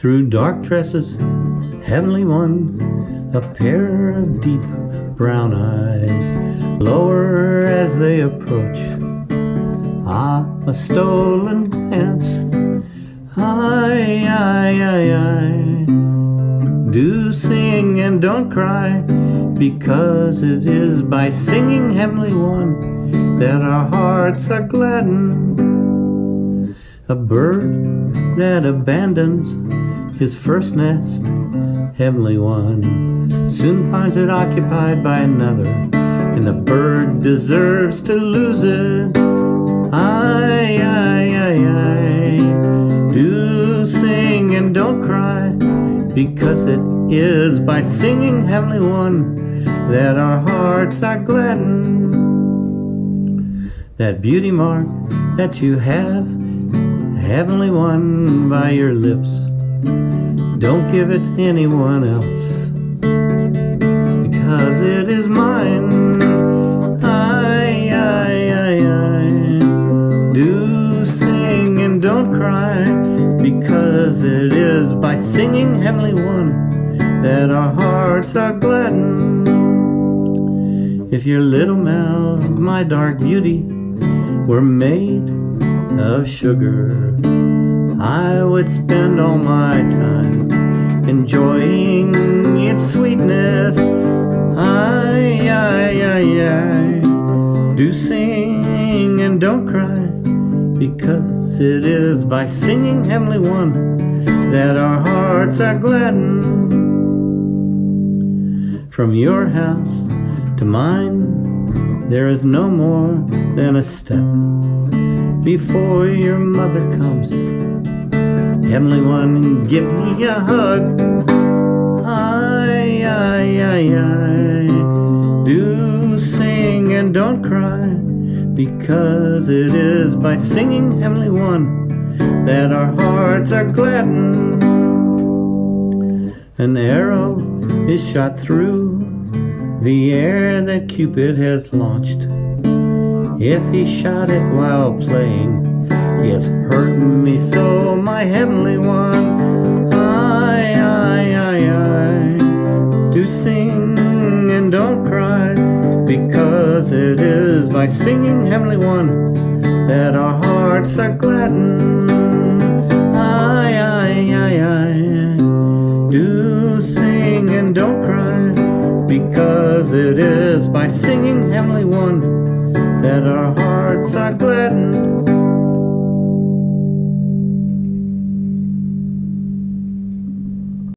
through dark tresses, heavenly one, a pair of deep brown eyes lower as they approach. Ah, a stolen glance. Ay, ay, ay, ay. Do sing and don't cry, because it is by singing, Heavenly One, that our hearts are gladdened. A bird that abandons his first nest, Heavenly One, soon finds it occupied by another, and the bird deserves to lose it. Ay, ay, ay, ay. Do sing and don't cry, because it is by singing, Heavenly One, that our hearts are gladdened. That beauty mark that you have, Heavenly One, by your lips, don't give it to anyone else, because it is mine. Ay, ay, ay, ay. Do sing and don't cry, because it is by singing, Heavenly One, that our hearts are gladdened. If your little mouth, my dark beauty, were made of sugar, I would spend all my time enjoying its sweetness. Ay, ay, ay, ay. Do sing and don't cry, because it is by singing, Heavenly One, that our hearts are gladdened. From your house to mine, there is no more than a step before your mother comes. Heavenly One, give me a hug. Ay, ay, ay, ay. Do sing and don't cry, because it is by singing, Heavenly One, that our hearts are gladdened. An arrow is shot through the air that Cupid has launched. If he shot it while playing, he has hurt me so, my heavenly one. Ay, ay, ay, ay. Do sing and don't cry, because it is by singing, heavenly one, that our hearts are gladdened. Ay, ay, ay, ay. Do sing and don't cry, because it is by singing, heavenly one, that our hearts are